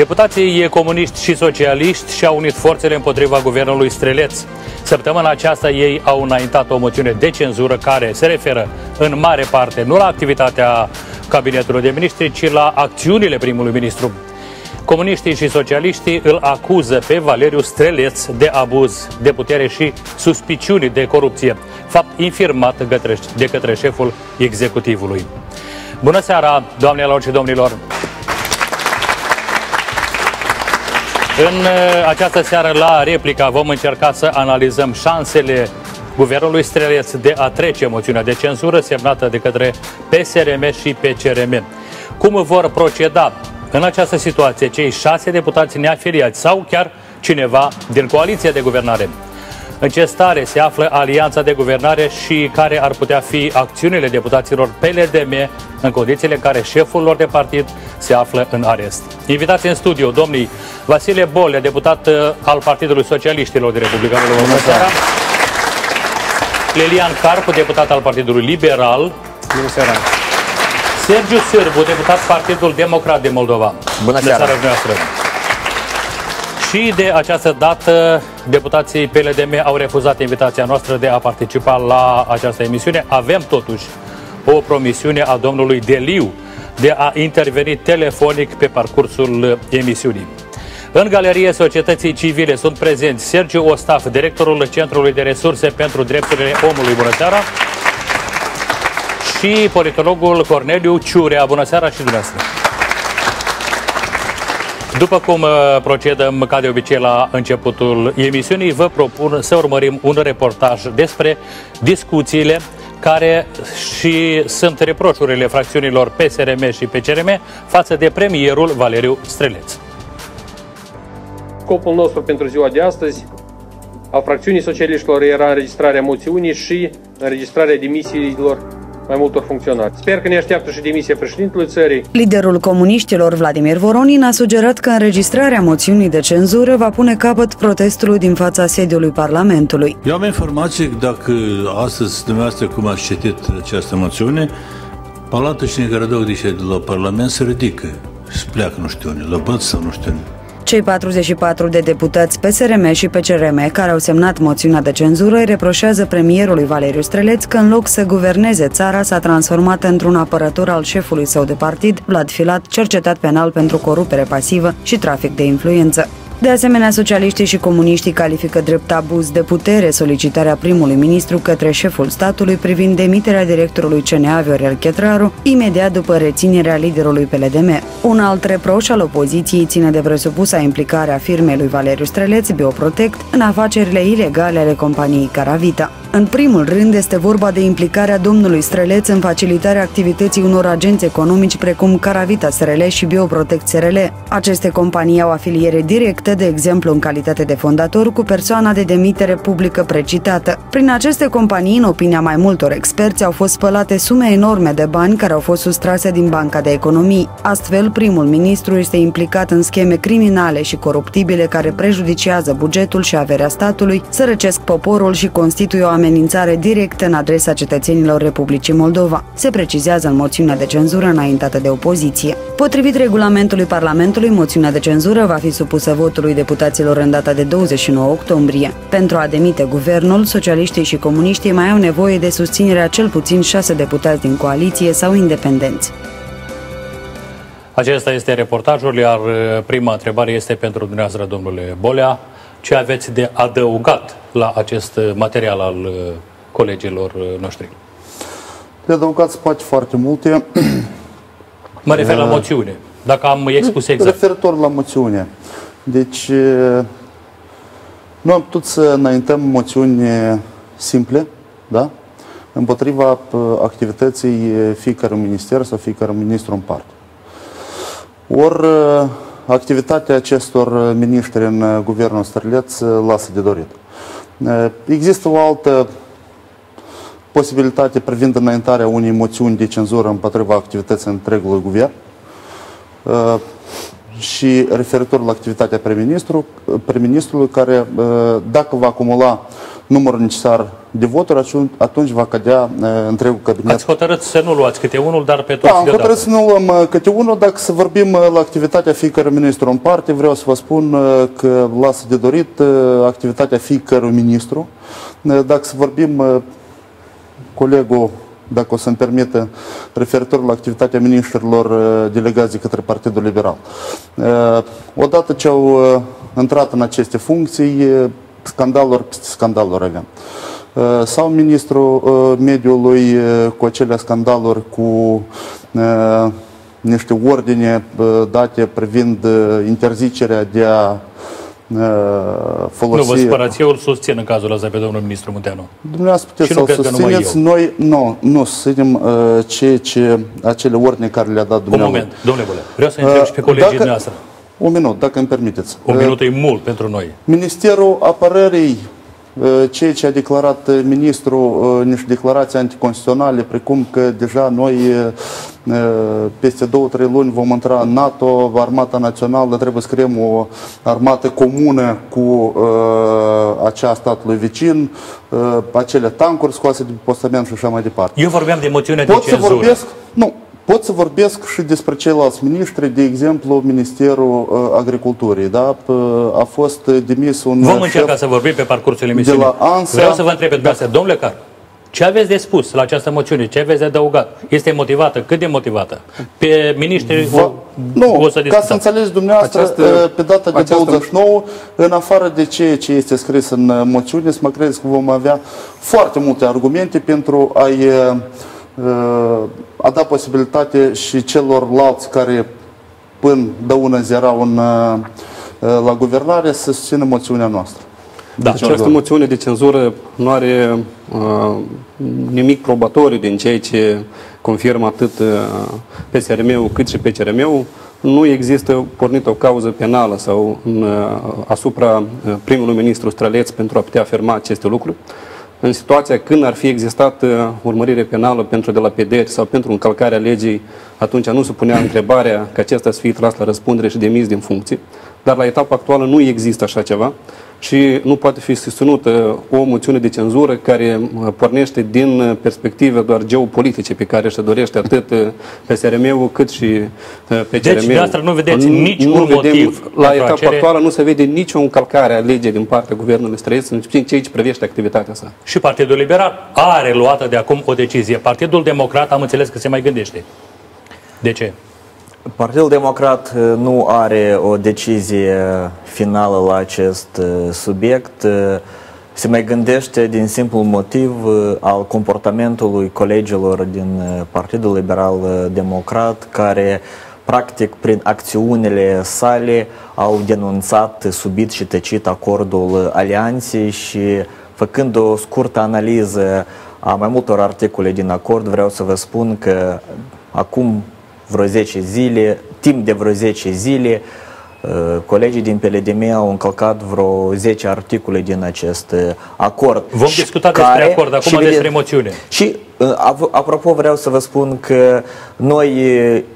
Deputații comuniști și socialiști și-au unit forțele împotriva guvernului Streleț. Săptămâna aceasta ei au înaintat o moțiune de cenzură care se referă în mare parte nu la activitatea cabinetului de ministri, ci la acțiunile primului ministru. Comuniștii și socialiștii îl acuză pe Valeriu Streleț de abuz de putere și suspiciuni de corupție, fapt infirmat de către șeful executivului. Bună seara, doamnelor și domnilor! În uh, această seară la replica vom încerca să analizăm șansele guvernului Streleț de a trece moțiunea de cenzură semnată de către PSRM și PCRM. Cum vor proceda în această situație cei șase deputați neafiliați sau chiar cineva din coaliția de guvernare? În ce stare se află alianța de guvernare și care ar putea fi acțiunile deputaților PLDM în condițiile în care șeful lor de partid se află în arest. Invitați în studio domnii Vasile Bolea, deputat uh, al Partidului Socialiștilor din Republica Moldova. Lelian Carpu, deputat al Partidului Liberal. Bună seara. Sergiu Sârbu, deputat Partidul Democrat din Moldova. Bună seara. Bună seara și de această dată, deputații PLDM au refuzat invitația noastră de a participa la această emisiune. Avem totuși o promisiune a domnului Deliu de a interveni telefonic pe parcursul emisiunii. În Galerie Societății Civile sunt prezenți Sergiu Ostaf, directorul Centrului de Resurse pentru Drepturile Omului. Bună seara! Și politologul Corneliu Ciurea. Bună seara și dumneavoastră! După cum uh, procedăm ca de obicei la începutul emisiunii, vă propun să urmărim un reportaj despre discuțiile care și sunt reproșurile fracțiunilor PSRM și PCRM față de premierul Valeriu Streleț. Scopul nostru pentru ziua de astăzi a fracțiunii socialiștilor era înregistrarea moțiunii și înregistrarea demisiilor mai multor funcționari. Sper că ne așteaptă și demisia președintelui țării. Liderul comuniștilor Vladimir Voronin a sugerat că înregistrarea moțiunii de cenzură va pune capăt protestului din fața sediului Parlamentului. Eu am informații că dacă astăzi dumneavoastră cum ați citit această moțiune, Palatul și Negărădău de la Parlament se ridică, se pleacă nu știu unde, la băț sau nu știu unde. Cei 44 de deputați PSRM și PCRM care au semnat moțiunea de cenzură îi reproșează premierului Valeriu Streleț că în loc să guverneze țara s-a transformat într-un apărător al șefului său de partid, Vlad Filat, cercetat penal pentru corupere pasivă și trafic de influență. De asemenea, socialiștii și comuniștii califică drept abuz de putere solicitarea primului ministru către șeful statului privind demiterea directorului CNA Viorel Chetraru, imediat după reținerea liderului PLDM. Un alt reproș al opoziției ține de presupusa implicarea firmei lui Valeriu Streleț Bioprotect în afacerile ilegale ale companiei Caravita. În primul rând este vorba de implicarea domnului Streleț în facilitarea activității unor agenți economici precum Caravita SRL și Bioprotect SRL. Aceste companii au afiliere directă, de exemplu în calitate de fondator, cu persoana de demitere publică precitată. Prin aceste companii, în opinia mai multor experți, au fost spălate sume enorme de bani care au fost sustrase din Banca de Economii. Astfel, primul ministru este implicat în scheme criminale și coruptibile care prejudiciază bugetul și averea statului, sărăcesc poporul și constituie o amenințare directă în adresa cetățenilor Republicii Moldova. Se precizează în moțiunea de cenzură înaintată de opoziție. Potrivit regulamentului Parlamentului, moțiunea de cenzură va fi supusă votului deputaților în data de 29 octombrie. Pentru a demite guvernul, socialiștii și comuniștii mai au nevoie de susținerea cel puțin șase deputați din coaliție sau independenți. Acesta este reportajul, iar uh, prima întrebare este pentru dumneavoastră, domnule Bolea. Ce aveți de adăugat la acest material al uh, colegilor uh, noștri? De adăugat poate foarte multe. Mă refer la uh, moțiune, dacă am expus exact. Referitor la moțiune. Deci, noi am putut să înaintăm moțiuni simple, da? împotriva activității fiecare minister sau fiecare ministru în parte. Ori activitatea acestor miniștri în guvernul Străleț lasă de dorit. Există o altă posibilitate privind înaintarea unei moțiuni de cenzură împotriva activității întregului guvern și referitor la activitatea prim-ministrului, care dacă va acumula numărul necesar de voturi, atunci va cădea întregul cabinet. Ați hotărât să nu luați câte unul, dar pe toți Da, am hotărât să nu luăm câte unul. Dacă să vorbim la activitatea fiecărui ministru în parte, vreau să vă spun că lasă de dorit activitatea fiecărui ministru. Dacă să vorbim colegul dacă o să-mi permită, referitor la activitatea ministrilor delegați de către Partidul Liberal. Odată ce au intrat în aceste funcții, scandaluri peste scandaluri avem. Sau ministrul mediului cu acele scandaluri cu niște ordine date privind interzicerea de a folosi... Nu vă spărați, eu îl susțin în cazul ăsta pe domnul ministru Munteanu. Dumneavoastră puteți să-l susțineți. Noi nu, nu susținem uh, ce, ce, acele ordine care le-a dat dumneavoastră. Un moment, domnule Bole, vreau să întreb uh, și pe colegii dacă, noastre. Un minut, dacă îmi permiteți. Un minut uh, e mult pentru noi. Ministerul Apărării ceea ce a declarat ministrul, niște declarații anticonstituționale, precum că deja noi peste două, trei luni vom intra în NATO, Armata Națională, trebuie să creăm o armată comună cu acea statului vicin, acele tancuri scoase de postament și așa mai departe. Eu vorbeam de moțiunea de cenzură. Să vorbesc? Nu. Pot să vorbesc și despre ceilalți ministri, de exemplu, Ministerul uh, Agriculturii. Da? A fost demis un Vom încerca să vorbim pe parcursul emisiunii. De la ANSA. Vreau să vă întreb pe dumneavoastră, da. domnule Car, ce aveți de spus la această moțiune? Ce aveți de adăugat? Este motivată? Cât de motivată? Pe miniștri Va, o, nu, o să ca să înțelegeți dumneavoastră, această, uh, pe data de această... 29, în afară de ceea ce este scris în uh, moțiune, să mă credeți că vom avea foarte multe argumente pentru a-i a dat posibilitate și celorlalți care până dăună zi erau în, la guvernare să susțină moțiunea noastră. Da, deci această moțiune de cenzură nu are uh, nimic probatoriu din ceea ce confirmă atât uh, PSRM-ul cât și PCRM-ul. Nu există pornit o cauză penală sau uh, asupra primului ministru Străleț pentru a putea afirma aceste lucruri. Uh, în situația când ar fi existat uh, urmărire penală pentru de la pederi sau pentru încălcarea legii, atunci nu se punea întrebarea că acesta să fie tras la răspundere și demis din funcție. Dar la etapa actuală nu există așa ceva și nu poate fi susținută o moțiune de cenzură care uh, pornește din uh, perspective doar geopolitice pe care și dorește atât uh, PSRM-ul cât și PCRM-ul. Deci, asta nu vedeți nu, niciun nu vedem, motiv. La etapa acere... actuală nu se vede nicio încălcare a legii din partea guvernului străin, nici prin ceea ce privește activitatea sa. Și Partidul Liberal are luată de acum o decizie. Partidul Democrat am înțeles că se mai gândește. De ce? Partidul Democrat uh, nu are o decizie finală la acest uh, subiect. Uh, se mai gândește din simplu motiv al comportamentului colegilor din Partidul Liberal Democrat care practic prin acțiunile sale au denunțat subit și tăcit acordul alianței și făcând o scurtă analiză a mai multor articole din acord, vreau să vă spun că acum vreo 10 zile, timp de vreo 10 zile, uh, colegii din PLDM au încălcat vreo 10 articole din acest uh, acord. Vom discuta care, despre acord, acum și despre moțiune. Și, uh, apropo, vreau să vă spun că noi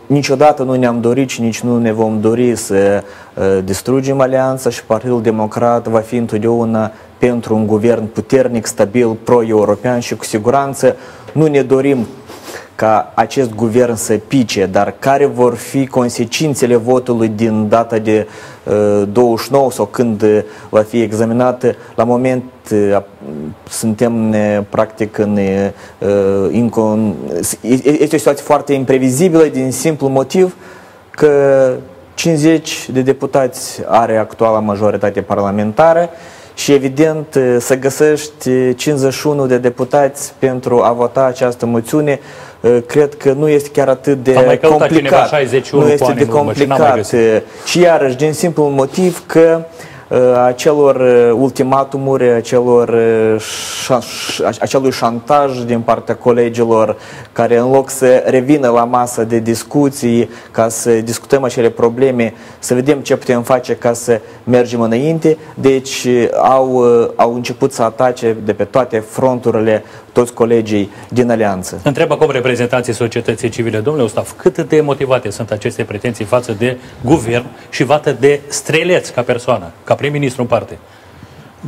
niciodată nu ne-am dorit și nici nu ne vom dori să distrugem alianța și Partidul Democrat va fi întotdeauna pentru un guvern puternic, stabil, pro-european și cu siguranță nu ne dorim ca acest guvern să pice, dar care vor fi consecințele votului din data de uh, 29 sau când uh, va fi examinată, la moment uh, suntem uh, practic în, uh, incon... este o situație foarte imprevizibilă din simplu motiv că 50 de deputați are actuala majoritate parlamentară și evident să găsești 51 de deputați pentru a vota această moțiune cred că nu este chiar atât de mai complicat. 61 nu este de complicat. Și iarăși, din simplu motiv că acelor ultimatumuri, acelor, acelui șantaj din partea colegilor care în loc să revină la masă de discuții ca să discutăm acele probleme, să vedem ce putem face ca să mergem înainte, deci au, au început să atace de pe toate fronturile toți colegii din alianță. Întreb acum reprezentanții societății civile. Domnule Ustaf, cât de motivate sunt aceste pretenții față de guvern și față de streleț ca persoană, ca prim-ministru în parte?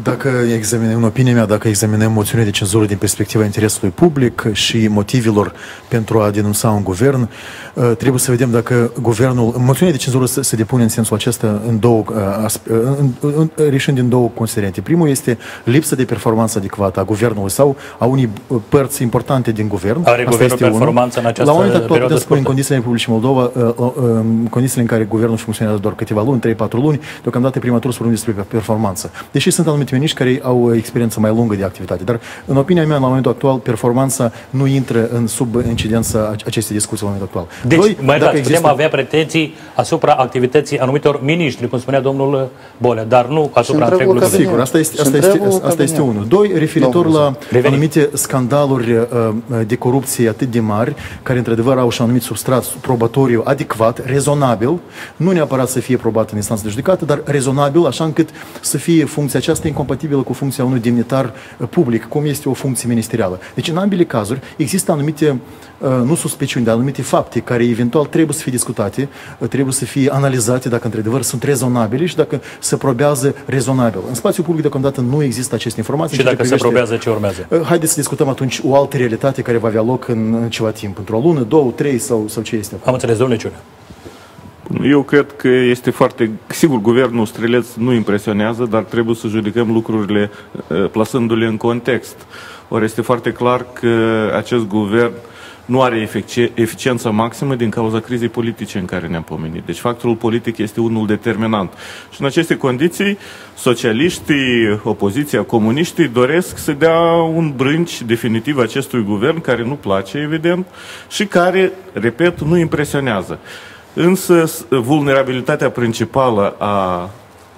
Dacă examinăm, în opinia mea, dacă examinăm moțiunea de cenzură din perspectiva interesului public și motivilor pentru a denunța un guvern, uh, trebuie să vedem dacă guvernul... Moțiunea de cenzură se, se depune în sensul acesta în două, uh, în, în, reșind din două considerente. Primul este lipsa de performanță adecvată a guvernului sau a unei părți importante din guvern. Are Asta guvernul performanță în această La un moment dat, putem spune, în condițiile Republicii Moldova, în condițiile în care guvernul funcționează doar câteva luni, 3-4 luni, deocamdată prima tur vorbim despre performanță. Deși sunt anumite miniștri care au experiență mai lungă de activitate, dar în opinia mea, la momentul actual, performanța nu intră în sub incidența acestei discuții la momentul actual. Deci, Doi, mai dacă există... putem avea pretenții asupra activității anumitor miniștri, cum spunea domnul Bolea, dar nu asupra întregului guvern. Sigur, asta este, asta este, asta este unul. Doi, referitor la Revenim. anumite scandaluri uh, de corupție atât de mari, care într-adevăr au și anumit substrat probatoriu adecvat, rezonabil, nu neapărat să fie probat în instanță de judecată, dar rezonabil, așa încât să fie funcția aceasta incompatibilă cu funcția unui demnitar uh, public, cum este o funcție ministerială. Deci, în ambele cazuri, există anumite, uh, nu suspiciuni, dar anumite fapte care eventual trebuie să fie discutate, uh, trebuie să fie analizate dacă într-adevăr sunt rezonabile și dacă se probează rezonabil. În spațiul public, deocamdată, nu există aceste informații. Și dacă privește... se probează, ce urmează? Haideți să discutăm atunci o altă realitate care va avea loc în ceva timp, într-o lună, două, trei sau, sau ce este. Am înțeles, domnule Ciurea. Eu cred că este foarte... Sigur, guvernul Streleț nu impresionează, dar trebuie să judecăm lucrurile uh, plasându-le în context. Ori este foarte clar că acest guvern nu are eficiență maximă din cauza crizei politice în care ne-am pomenit. Deci factorul politic este unul determinant. Și în aceste condiții, socialiștii, opoziția, comuniștii doresc să dea un brânci definitiv acestui guvern care nu place, evident, și care, repet, nu impresionează. Însă vulnerabilitatea principală a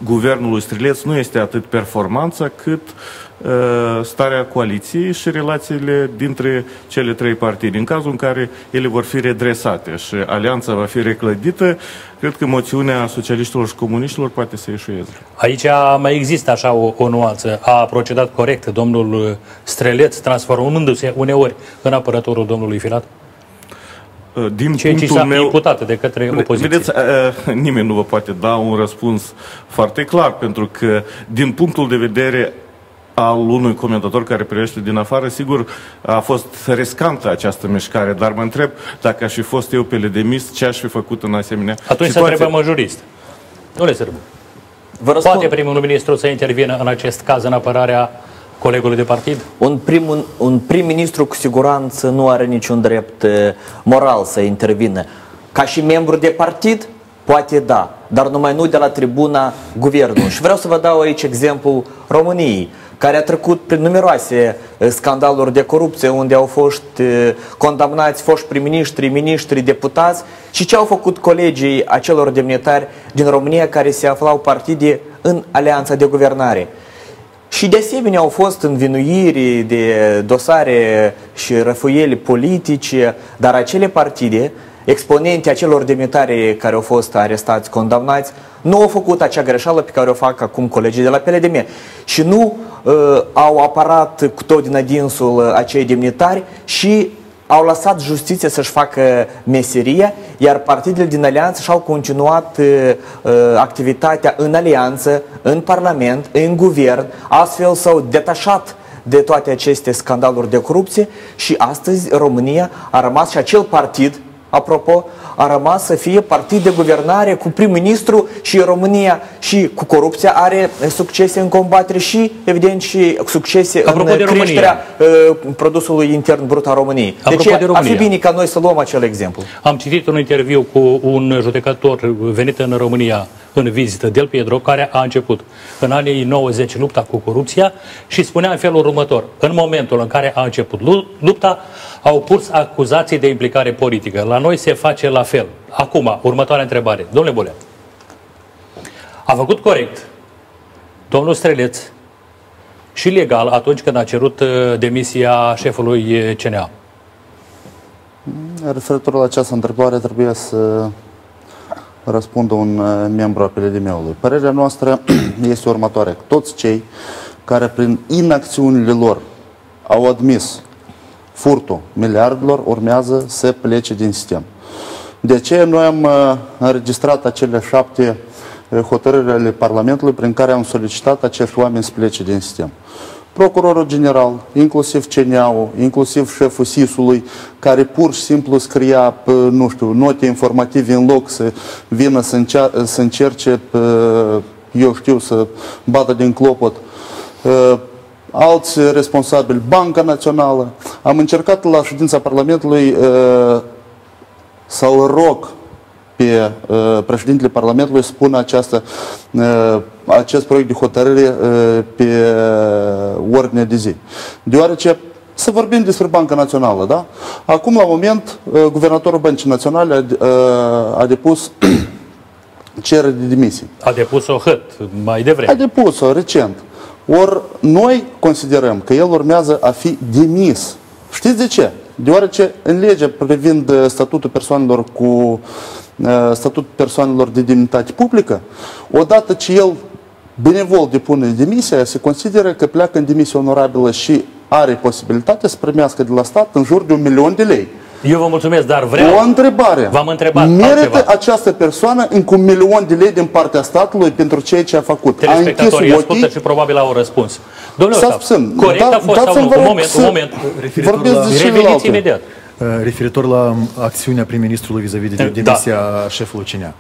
guvernului Strileț nu este atât performanța cât uh, starea coaliției și relațiile dintre cele trei partide. În cazul în care ele vor fi redresate și alianța va fi reclădită, cred că moțiunea socialiștilor și comuniștilor poate să ieșuieze. Aici mai există așa o, o nuanță. A procedat corect domnul Streleț, transformându-se uneori în apărătorul domnului Filat? Uh, din Ceea punctul ce meu... imputat de către opoziție. Vedeți, uh, nimeni nu vă poate da un răspuns foarte clar, pentru că din punctul de vedere al unui comentator care privește din afară, sigur, a fost riscantă această mișcare, dar mă întreb dacă aș fi fost eu pe Ledemis, ce aș fi făcut în asemenea Atunci situație. să întrebăm un jurist. Nu le sârbă. Poate primul ministru să intervină în acest caz în apărarea colegului de partid? Un prim, un prim-ministru cu siguranță nu are niciun drept moral să intervină. Ca și membru de partid, poate da, dar numai nu de la tribuna guvernului. Și vreau să vă dau aici exemplu României, care a trecut prin numeroase scandaluri de corupție, unde au fost condamnați foști prim-ministri, ministri, deputați și ce au făcut colegii acelor demnitari din România care se aflau partide în alianța de guvernare. Și de asemenea au fost învinuiri de dosare și răfuieli politice, dar acele partide, exponenții acelor demnitari care au fost arestați, condamnați, nu au făcut acea greșeală pe care o fac acum colegii de la PLDM. Și nu uh, au apărat cu tot din adinsul acei demnitari și au lăsat justiția să-și facă meseria, iar partidele din alianță și-au continuat uh, uh, activitatea în alianță, în Parlament, în guvern, astfel s-au detașat de toate aceste scandaluri de corupție și astăzi România a rămas și acel partid apropo, a rămas să fie partid de guvernare cu prim-ministru și România și cu corupția are succese în combatere și, evident, și succese apropo în creșterea uh, produsului intern brut a României. Apropo deci de România. ar fi bine ca noi să luăm acel exemplu. Am citit un interviu cu un judecător venit în România în vizită, Del Piedro, care a început în anii 90 lupta cu corupția și spunea în felul următor. În momentul în care a început lupta, au pus acuzații de implicare politică. La noi se face la fel. Acum, următoarea întrebare. Domnule Bolea, a făcut corect domnul Streleț și legal atunci când a cerut uh, demisia șefului CNA? Referitor la această întrebare, trebuie să răspundă un uh, membru al PLDM-ului. Părerea noastră este următoare. Toți cei care prin inacțiunile lor au admis furtul miliardelor urmează să plece din sistem. De ce noi am uh, înregistrat acele șapte hotărâri ale Parlamentului prin care am solicitat acești oameni să plece din sistem procurorul general, inclusiv CNA-ul, inclusiv șeful SIS-ului, care pur și simplu scria, nu știu, note informative în loc să vină să, încea, să încerce, eu știu, să bată din clopot alți responsabili, Banca Națională. Am încercat la ședința Parlamentului să-l rog pe uh, președintele Parlamentului să pună această, uh, acest proiect de hotărâre uh, pe uh, ordine de zi. Deoarece să vorbim despre Banca Națională, da? Acum, la moment, uh, guvernatorul Băncii Naționale a, uh, a depus cerere de demisie. A depus-o hât, mai devreme. A depus-o recent. Ori noi considerăm că el urmează a fi demis. Știți de ce? Deoarece în legea privind statutul persoanelor cu statut persoanelor de demnitate publică, odată ce el benevol depune demisia, se consideră că pleacă în demisie onorabilă și are posibilitatea să primească de la stat în jur de un milion de lei. Eu vă mulțumesc, dar vreau... O întrebare. V-am întrebat Merită altceva. această persoană încă un milion de lei din partea statului pentru ceea ce a făcut? A închis Telespectatorii ascultă ochii? și probabil au răspuns. Domnule Stați Ostap, puțin. corect Da- a fost sau dați-mi, nu? vă Un rog, moment, să un moment. Referitor Vorbiți la- de Reveniți celelalte. imediat. Uh, referitor la acțiunea prim-ministrului vis-a-vis de Da. demisia șefului CNA.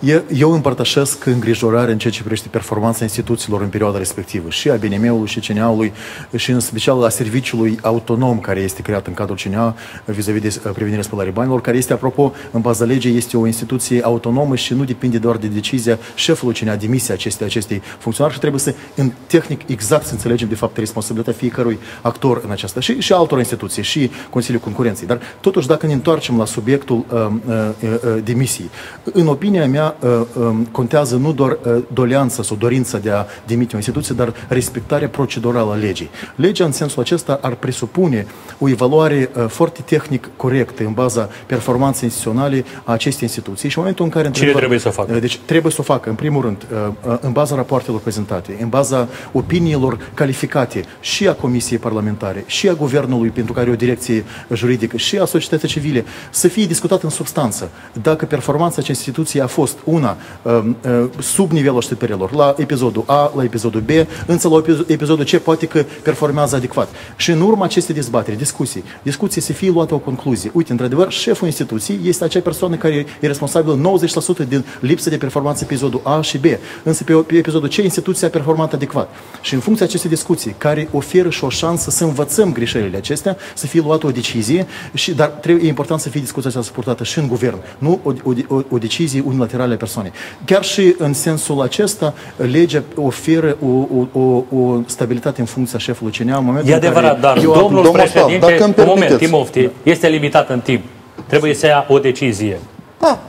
E- Eu împărtășesc îngrijorare în ceea ce privește performanța instituțiilor în perioada respectivă, și a BNM-ului, și CNA-ului, și în special a serviciului autonom care este creat în cadrul CNA vis-a-vis de uh, prevenirea spălării banilor, care este, apropo, în baza legii, este o instituție autonomă și nu depinde doar de decizia șefului CNA, demisia acestei, acestei funcționari și trebuie să, în tehnic, exact să înțelegem, de fapt, responsabilitatea fiecărui actor în aceasta și, și altor instituții, și Consiliul Concurenței. Dar, totuși, dacă ne întoarcem la subiectul uh, uh, uh, demisiei, în opinia mea, uh, um, contează nu doar uh, doleanța sau dorința de a demite o instituție, dar respectarea procedurală a legii. Legea, în sensul acesta, ar presupune o evaluare uh, foarte tehnic corectă în baza performanței instituționale a acestei instituții și în momentul în care... Cine într-adevăr, trebuie să o facă? uh, Deci trebuie să o facă, în primul rând, uh, uh, în baza rapoartelor prezentate, în baza opiniilor calificate și a Comisiei Parlamentare, și a Guvernului, pentru care e o direcție juridică, și a societății civile, să fie discutat în substanță dacă performanța acestei instituții a fost una um, uh, sub nivelul așteptărilor, la episodul A, la episodul B, însă la epizo- episodul C poate că performează adecvat. Și în urma acestei dezbateri, discuții, discuții să fie luată o concluzie. Uite, într-adevăr, șeful instituției este acea persoană care e responsabilă 90% din lipsă de performanță pe episodul A și B. Însă pe, pe episodul C, instituția a performat adecvat. Și în funcție acestei discuții, care oferă și o șansă să învățăm greșelile acestea, să fie luată o decizie, și, dar trebuie, e important să fie discuția aceasta suportată și în guvern, nu o, o, o, o decizie unilaterală a persoanei. Chiar și în sensul acesta, legea oferă o, o, o, o stabilitate în funcția șefului CNA în momentul E în care adevărat, dar eu am- domnul domnul președinte, Slav, dacă îmi un moment, permiteți. Timofti, este limitat în timp. Trebuie să ia o decizie. Da,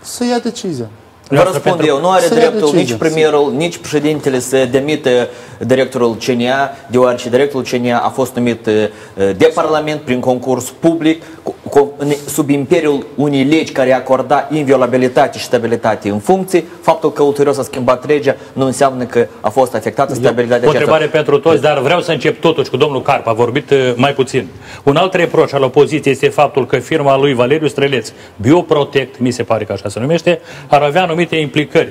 să ia decizia. Vă Noastră răspund pentru- eu, nu are Să ia dreptul decizie. nici premierul, nici președintele să demite directorul CNA, deoarece directorul CNA a fost numit uh, de Parlament prin concurs public cu- cu- în- sub imperiul unei legi care acorda inviolabilitate și stabilitate în funcții. Faptul că ulterior s-a schimbat legea nu înseamnă că a fost afectată stabilitatea O întrebare pentru toți, dar vreau să încep totuși cu domnul Carp, a vorbit uh, mai puțin. Un alt reproș al opoziției este faptul că firma lui Valeriu Streleț, Bioprotect, mi se pare că așa se numește, ar avea anumite implicări.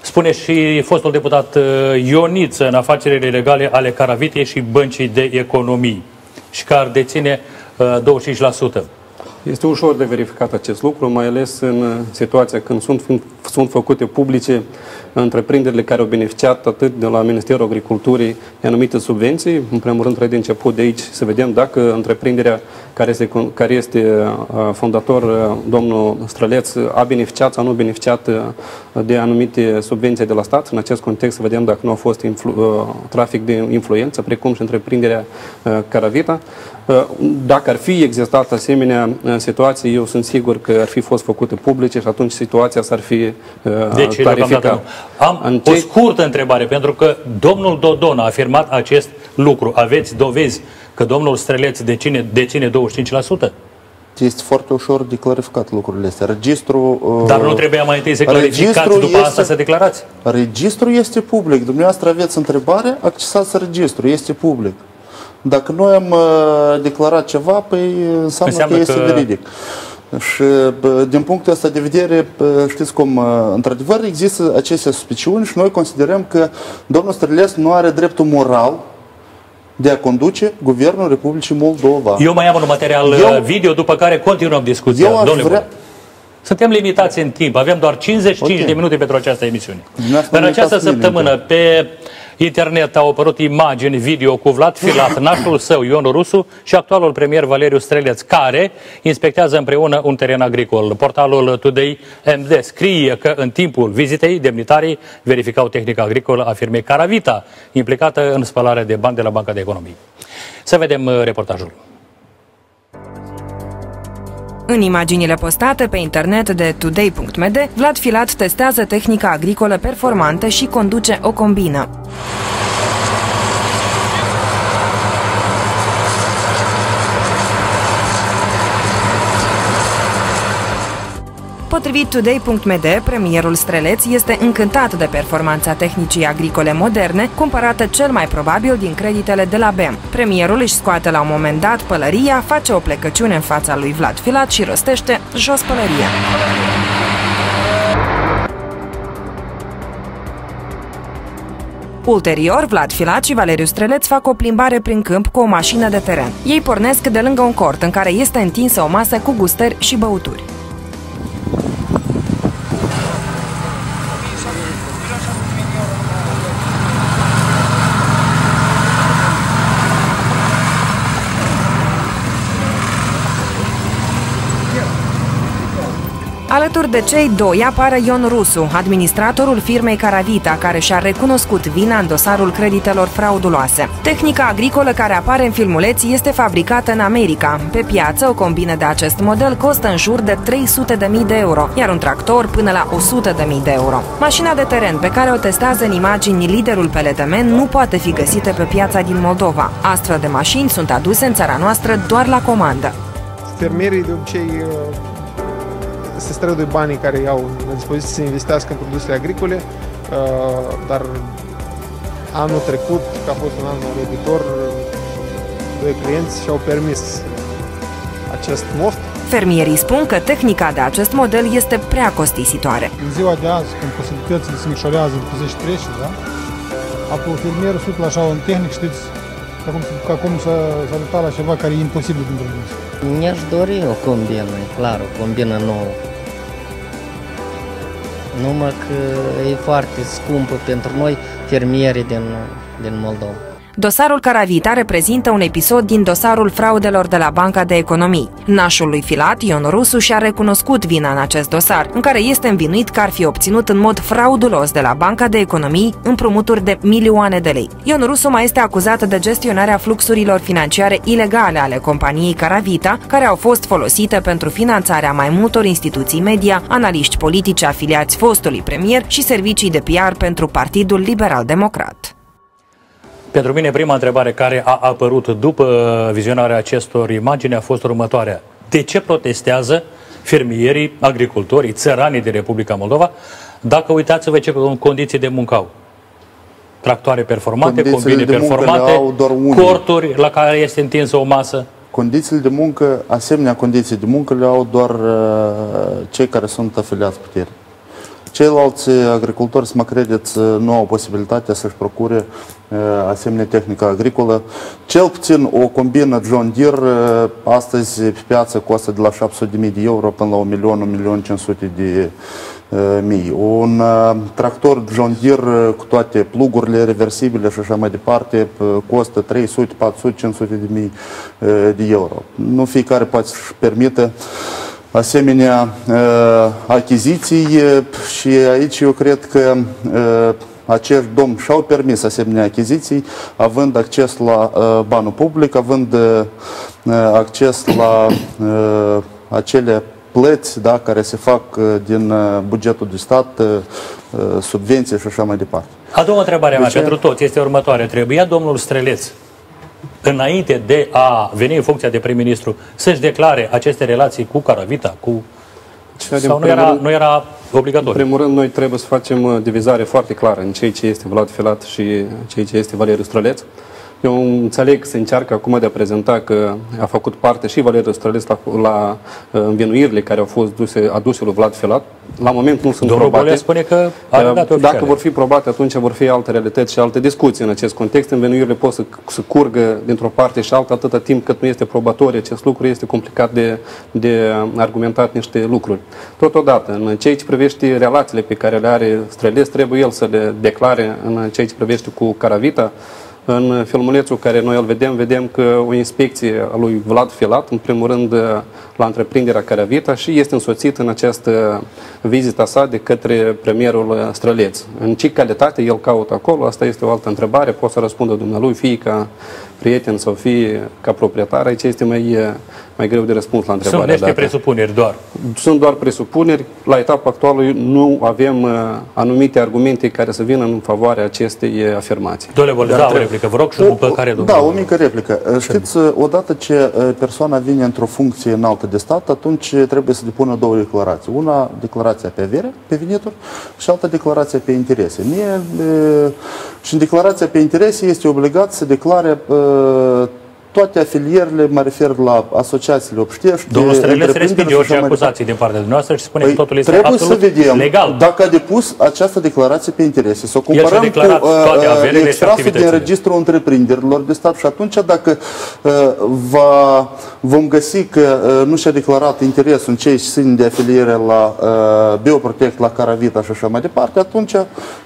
Spune și fostul deputat uh, Ioniță în afacerile legale ale Caravitei și Băncii de Economii și că ar deține uh, 25%. Este ușor de verificat acest lucru, mai ales în uh, situația când sunt, sunt făcute publice întreprinderile care au beneficiat atât de la Ministerul Agriculturii de anumite subvenții. În primul rând, trebuie de început de aici să vedem dacă întreprinderea care este, care este uh, fondator, uh, domnul Străleț, a beneficiat sau nu beneficiat uh, de anumite subvenții de la stat. În acest context să vedem dacă nu a fost influ, uh, trafic de influență, precum și întreprinderea uh, Caravita. Uh, Dacă ar fi existat asemenea uh, situații, eu sunt sigur că ar fi fost făcute publice și atunci situația s-ar fi uh, Deci, deocamdată clarificat. nu. Am În o ce- scurtă întrebare, pentru că domnul Dodon a afirmat acest lucru. Aveți dovezi că domnul Streleț deține, deține 25%? Este foarte ușor de clarificat lucrurile astea. Registru, uh, Dar nu trebuia mai întâi să clarificați, registrul după asta să declarați? Registrul este public. Dumneavoastră aveți întrebare, accesați registrul, este public. Dacă noi am uh, declarat ceva, păi înseamnă, Înseamnă că este că- veridic. Și din punctul ăsta de vedere, știți cum, într-adevăr există aceste suspiciuni și noi considerăm că domnul Străles nu are dreptul moral de a conduce Guvernul Republicii Moldova. Eu mai am un material eu, video, după care continuăm discuția. Eu aș vrea, suntem limitați în timp, avem doar 55 okay. de minute pentru această emisiune. În această săptămână, pe internet au apărut imagini video cu Vlad Filat, nașul său Ion Rusu și actualul premier Valeriu Streleț, care inspectează împreună un teren agricol. Portalul Today MD scrie că în timpul vizitei demnitarii verificau tehnica agricolă a firmei Caravita, implicată în spălare de bani de la Banca de Economie. Să vedem uh, reportajul. În imaginile postate pe internet de today.md, Vlad Filat testează tehnica agricolă performantă și conduce o combină. Potrivit Today.md, premierul Streleț este încântat de performanța tehnicii agricole moderne, cumpărată cel mai probabil din creditele de la BEM. Premierul își scoate la un moment dat pălăria, face o plecăciune în fața lui Vlad Filat și rostește jos pălăria. Ulterior, Vlad Filat și Valeriu Streleț fac o plimbare prin câmp cu o mașină de teren. Ei pornesc de lângă un cort în care este întinsă o masă cu gustări și băuturi. Alături de cei doi apare Ion Rusu, administratorul firmei Caravita, care și-a recunoscut vina în dosarul creditelor frauduloase. Tehnica agricolă care apare în filmuleț este fabricată în America. Pe piață, o combină de acest model costă în jur de 300.000 de euro, iar un tractor până la 100.000 de euro. Mașina de teren pe care o testează în imagini liderul Peletemen nu poate fi găsită pe piața din Moldova. Astfel de mașini sunt aduse în țara noastră doar la comandă. Fermierii de obicei se străduie banii care iau la dispoziție să investească în produsele agricole, uh, dar anul trecut, că a fost un an răbitor, doi clienți și-au permis acest moft. Fermierii spun că tehnica de acest model este prea costisitoare. În ziua de azi, când posibilitățile se micșorează după 10 trece, da? Apoi fermierul sunt la așa un tehnic, știți, ca cum, ca cum să, să la ceva care e imposibil pentru dânsul. Mi-aș dori o combină, clar, o combină nouă. Numai că e foarte scumpă pentru noi, fermierii din, din Moldova. Dosarul Caravita reprezintă un episod din dosarul fraudelor de la Banca de Economii. Nașul lui Filat, Ion Rusu, și-a recunoscut vina în acest dosar, în care este învinuit că ar fi obținut în mod fraudulos de la Banca de Economii împrumuturi de milioane de lei. Ion Rusu mai este acuzat de gestionarea fluxurilor financiare ilegale ale companiei Caravita, care au fost folosite pentru finanțarea mai multor instituții media, analiști politici afiliați fostului premier și servicii de PR pentru Partidul Liberal Democrat. Pentru mine, prima întrebare care a apărut după vizionarea acestor imagini a fost următoarea. De ce protestează fermierii, agricultorii, țăranii de Republica Moldova, dacă uitați-vă ce condiții de muncă au? Tractoare performante, combine performante, corturi la care este întinsă o masă. Condițiile de muncă, asemenea condiții de muncă le au doar uh, cei care sunt afiliați puterii. Ceilalți agricultori, să mă credeți, nu au posibilitatea să-și procure asemenea tehnică agricolă. Cel puțin o combină John Deere astăzi pe piață costă de la 700.000 de euro până la 1.500.000 de mii. Un tractor John Deere cu toate plugurile reversibile și așa mai departe costă 300, 400, 500 de mii de euro. Nu fiecare poate să-și permită asemenea achiziții și aici eu cred că acești domni și-au permis asemenea achiziții, având acces la banul public, având acces la acele plăți da, care se fac din bugetul de stat, subvenții și așa mai departe. A doua întrebare mea pentru toți este următoare. Trebuia domnul Streleț înainte de a veni în funcția de prim-ministru, să-și declare aceste relații cu Caravita, cu... Sau nu era, nu era obligatoriu? În primul rând, noi trebuie să facem uh, divizare foarte clară în cei ce este Vlad Filat și cei ce este Valeriu Străleț. Eu înțeleg că se încearcă acum de a prezenta că a făcut parte și Valeriu Strălesc la, la uh, învinuirile care au fost duse, aduse lui Vlad Filat. La moment nu sunt Domnul probate. spune că are date Uh, Dacă vor fi probate, atunci vor fi alte realități și alte discuții în acest context. Învinuirile pot să, să curgă dintr-o parte și alta, atâta timp cât nu este probatorie acest lucru, este complicat de, de argumentat niște lucruri. Totodată, în ceea ce privește relațiile pe care le are Strălesc, trebuie el să le declare în ceea ce privește cu Caravita. În filmulețul care noi îl vedem, vedem că o inspecție a lui Vlad Filat, în primul rând la întreprinderea Caravita și este însoțit în această vizită sa de către premierul Străleț. În ce calitate el caută acolo, asta este o altă întrebare, pot să răspundă dumnealui, fie ca prieten sau fie ca proprietar, aici este mai, mai greu de răspuns la întrebarea. Sunt niște presupuneri doar. Sunt doar presupuneri. La etapa actuală nu avem uh, anumite argumente care să vină în favoarea acestei uh, afirmații. Domnule da, o replică, vă rog, și după care domnul. Da, o mică replică. Știți, odată ce persoana vine într-o funcție înaltă de stat, atunci trebuie să depună două declarații. Una, declarația pe avere, pe venituri, și alta declarația pe interese. Mie, și în declarația pe interese este obligat să declare toate afilierile, mă refer la asociațiile obștești. Domnul Străleț respinge orice acuzații din partea dumneavoastră și spune păi, că totul este trebuie absolut să vedem legal. dacă a depus această declarație pe interese. Să o comparăm cu uh, extrasul din registrul întreprinderilor de stat și atunci dacă uh, va, vom găsi că uh, nu și-a declarat interesul în cei țin de afiliere la uh, Bioprotect, la Caravita și așa mai departe, atunci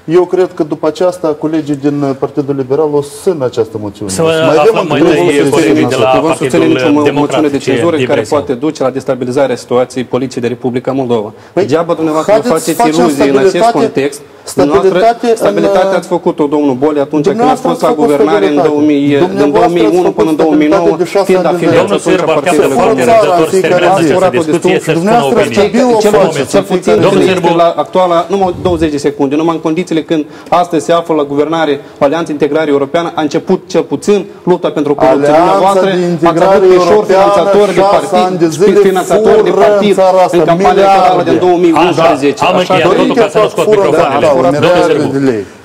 eu cred că după aceasta colegii din Partidul Liberal o să în această moțiune. Să mai aflăm mai întâi colegii de la Vom susține nicio moțiune Democrat. de cenzură care poate duce la destabilizarea situației politice de Republica Moldova. Păi, Degeaba dumneavoastră nu haideți să faceți facem iluzii în acest stabilitate- context. Stabilitate în- stabilitate ați făcut-o, domnul Boli, atunci când ați Dumneavoastră fost ați la făcut guvernare în, stabilitate. 2000, din Dumneavoastră 2001 ați până în făcut 2009, stabilitate de șase fiind ani de afiliat zile. Domnul atunci Sârbu, la chiar partidele foarte țara, răbdător să fiecare terminăm zi. această Apuratul discuție, destul. să spună Dumneavoastră opinia. stabil o cel, faceți. cel puțin Domnul când Sârbu. este la actuala, numai 20 de secunde, numai în condițiile când astăzi se află la guvernare o Alianță Integrare Europeană, a început cel puțin lupta pentru corupție. Alianța Dumneavoastră de ați Integrare avut ușor Europeană, finanțatori de șase ani de partid, zile, finanțatori de fură în partid țara asta în campania electorală miliarde. din 2011. Am Așa încheiat dorim totul ca să nu scot Fură, microfoanele. Da, Domnul miliarde Sârbu. de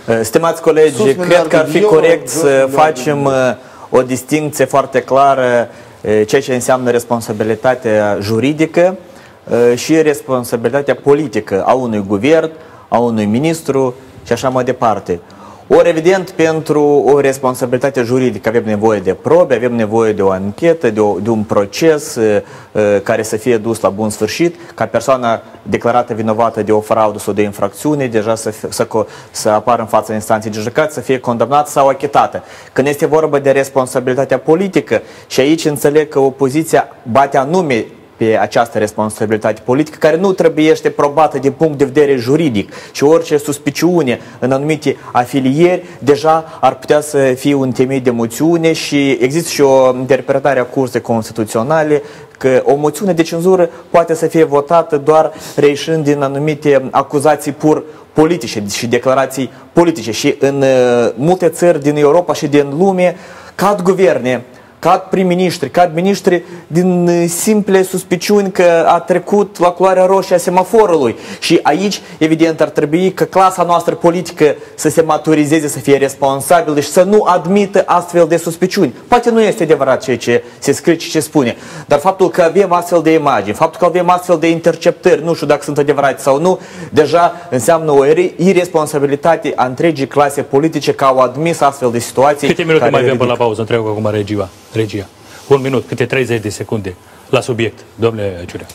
lei. Stimați colegi, Sus cred miliarde că ar fi de euro, corect jos să miliarde facem de uh, o distinție foarte clară uh, ceea ce înseamnă responsabilitatea juridică uh, și responsabilitatea politică a unui guvern, a unui ministru și așa mai departe. Ori, evident, pentru o responsabilitate juridică avem nevoie de probe, avem nevoie de o anchetă, de, o, de un proces uh, uh, care să fie dus la bun sfârșit, ca persoana declarată vinovată de o fraudă sau de infracțiune deja să, fi- să, co- să apară în fața instanței de judecat, să fie condamnată sau achitată. Când este vorba de responsabilitatea politică, și aici înțeleg că opoziția bate anume pe această responsabilitate politică, care nu trebuie este probată din punct de vedere juridic. Și orice suspiciune în anumite afilieri deja ar putea să fie un temei de moțiune și există și o interpretare a Curții Constituționale că o moțiune de cenzură poate să fie votată doar reieșind din anumite acuzații pur politice și declarații politice. Și în uh, multe țări din Europa și din lume cad guverne cad prim-ministri, cad ministri din uh, simple suspiciuni că a trecut la culoarea roșie a semaforului. Și aici, evident, ar trebui că clasa noastră politică să se maturizeze, să fie responsabilă și să nu admită astfel de suspiciuni. Poate nu este adevărat ceea ce se scrie și ce spune, dar faptul că avem astfel de imagini, faptul că avem astfel de interceptări, nu știu dacă sunt adevărate sau nu, deja înseamnă o ire- irresponsabilitate a întregii clase politice că au admis astfel de situații. Câte minute care mai avem ridică- până la pauză? Întreb acum regia. Regia. Un minut, câte 30 de secunde la subiect. Domnule Ciurea.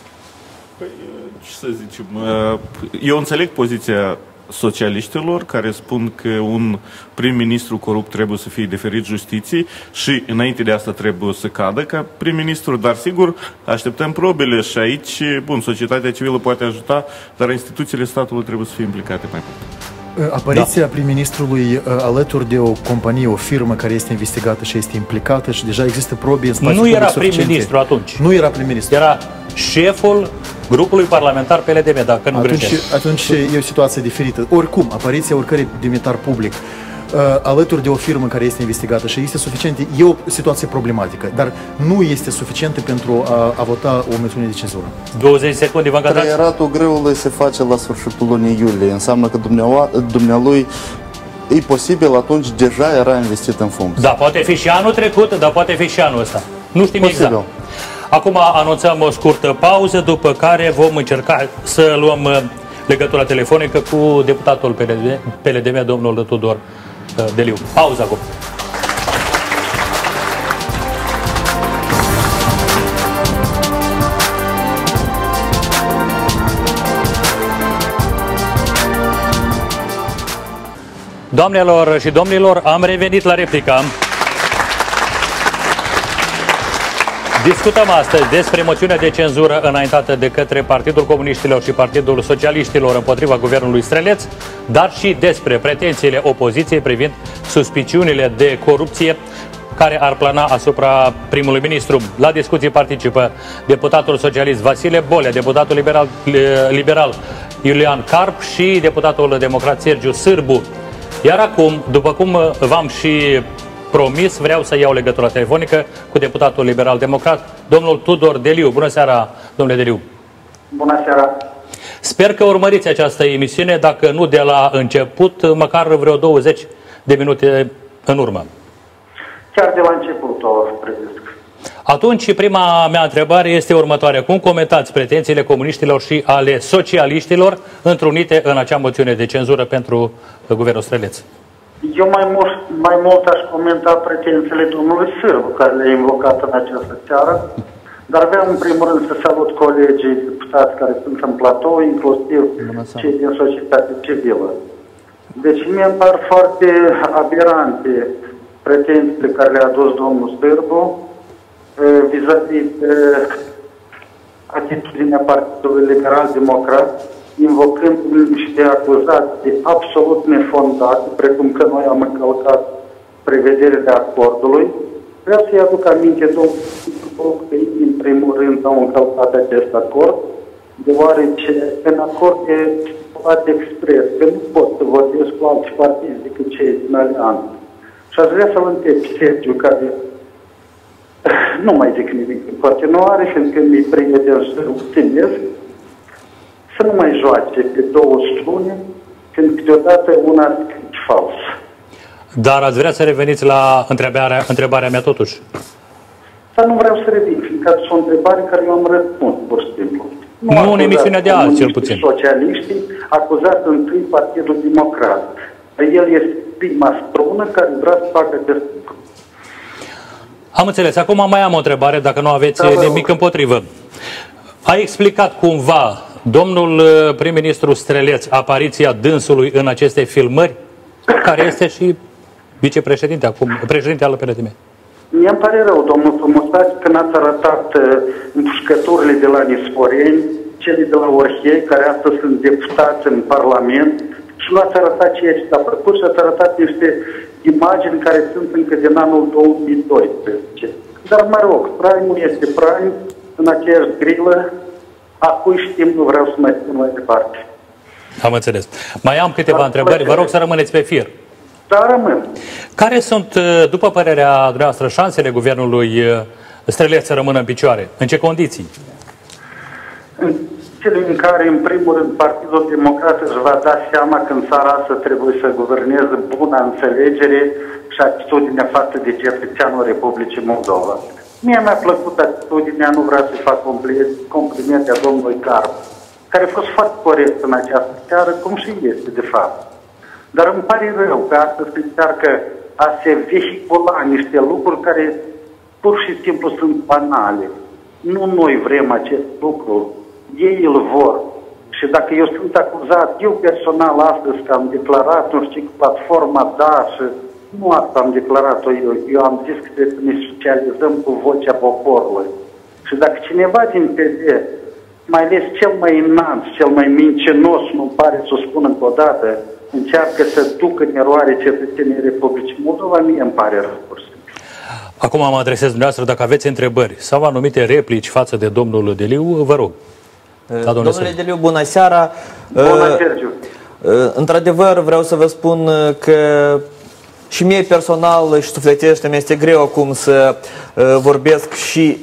ce să zicem, uh, eu înțeleg poziția socialiștilor care spun că un prim-ministru corupt trebuie să fie deferit justiției și înainte de asta trebuie să cadă ca prim-ministru, dar sigur așteptăm probele și aici, bun, societatea civilă poate ajuta, dar instituțiile statului trebuie să fie implicate mai mult. Apariția prim-ministrului uh, alături de o companie, o firmă care este investigată și este implicată și deja există probe în spațiu Nu public era suficiente. prim-ministru atunci. Nu era prim-ministru. Era șeful grupului parlamentar PLDM, dacă nu Atunci, greșesc. atunci e o situație diferită. Oricum, apariția oricărui demnitar public uh, alături de o firmă care este investigată și este suficientă, e o situație problematică, dar nu este suficientă pentru a, a vota o moțiune de cenzură. 20 secunde, vă încadrați? Trăieratul greului se face la sfârșitul lunii iulie. Înseamnă că dumnealua- dumnealui e posibil, atunci deja era investit în funcție. Da, poate fi și anul trecut, dar poate fi și anul ăsta. Nu știm Posibil. exact. Acum anunțăm o scurtă pauză, după care vom încerca să luăm uh, legătura telefonică cu deputatul PLD, PLDM, domnul Tudor uh, Deliu. Pauză acum. Doamnelor și domnilor, am revenit la replica. Discutăm astăzi despre moțiunea de cenzură înaintată de către Partidul Comuniștilor și Partidul Socialiștilor împotriva guvernului Streleț, dar și despre pretențiile opoziției privind suspiciunile de corupție care ar plana asupra primului ministru. La discuții participă deputatul socialist Vasile Bolea, deputatul liberal, liberal Iulian Carp și deputatul democrat Sergiu Sârbu. Iar acum, după cum v-am și promis, vreau să iau legătura telefonică cu deputatul liberal-democrat, domnul Tudor Deliu. Bună seara, domnule Deliu. Bună seara. Sper că urmăriți această emisiune, dacă nu de la început, măcar vreo 20 de minute în urmă. Chiar de la început o privesc. Atunci, prima mea întrebare este următoarea. Cum comentați pretențiile comuniștilor și ale socialiștilor întrunite în acea moțiune de cenzură pentru guvernul Streleț? Eu mai mult, mai mult aș comenta pretențiile domnului Sârbu, care le-a invocat în această seară, dar vreau în primul rând să salut colegii deputați care sunt în platou, inclusiv cei din societatea civilă. Deci mie îmi par foarte aberante pretențiile care le-a adus domnul Sârbu, vis-a-vis de atitudinea Partidului Liberal-Democrat, invocând niște acuzații absolut nefondate, precum că noi am încălcat prevederile acordului. Vreau să-i aduc aminte, domnul că ei, în primul rând, au încălcat acest acord, deoarece în acord e stipulat expres că nu pot să votez cu alți partizi decât cei din alianță. Și aș vrea să-l întreb Sergiu, care nu mai zic nimic în continuare, fiindcă mi-i prieten să optimez, să nu mai joace pe două strune, când câteodată una scrie fals. Dar ați vrea să reveniți la întrebarea, întrebarea mea totuși? Dar nu vreau să revin, fiindcă sunt o întrebare care eu am răspuns, pur și simplu. Nu, nu în emisiunea de azi, cel puțin. Socialiștii acuzat întâi Partidul Democrat. El este prima strună care vrea să facă acest lucru. Am înțeles. Acum mai am o întrebare, dacă nu aveți Da, vă rog. nimic împotrivă. A explicat cumva domnul uh, prim-ministru Streleț apariția dânsului în aceste filmări, care este și vicepreședinte acum, președinte al PNTM. Mie îmi pare rău, domnul Frumustați, că n-ați arătat uh, împușcăturile de la Nisforeni, cele de la Orhei, care astăzi sunt deputați în Parlament, și nu ați arătat ceea ce s-a făcut și ați arătat niște imagini care sunt încă din anul 2012. Dar mă rog, Prime este Prime, în aceeași grilă, a cui știm, nu vreau să mai spun mai departe. Am înțeles. Mai am câteva Da, întrebări. Vă rog să rămâneți pe fir. Dar rămân. Care sunt, uh, după părerea dumneavoastră, șansele guvernului uh, Streleț să rămână în picioare? În ce condiții? în cele în care, în primul rând, Partidul Democrat își va da seama că în țara asta trebuie să guverneze buna înțelegere și atitudinea față de cetățeanul Republicii Moldova. Mie mi-a plăcut atitudinea, nu vreau să fac compli- complimente a domnului Carp, care a fost foarte corect în această seară, cum și este, de fapt. Dar îmi pare rău că astăzi se încearcă a se vehicula niște lucruri care pur și simplu sunt banale. Nu noi vrem acest lucru, ei îl vor. Și dacă eu sunt acuzat, eu personal astăzi că am declarat, nu știu, cu platforma da și nu asta am declarat-o eu, eu am zis că trebuie să ne socializăm cu vocea poporului. Și dacă cineva din PD, mai ales cel mai înalt, cel mai mincinos, nu pare să o spun încă o dată, încearcă să ducă în eroare cetățenii Republicii Moldova, mie îmi pare rău. pur și simplu. Acum mă adresez dumneavoastră dacă aveți întrebări sau anumite replici față de domnul Deliu, vă rog. Da, domnule Domnule Săriu. Deliu, bună seara! Bună, Uh, Sergiu! uh, Într-adevăr, vreau să vă spun uh, că și mie personal și sufletește mi-este greu acum să uh, vorbesc și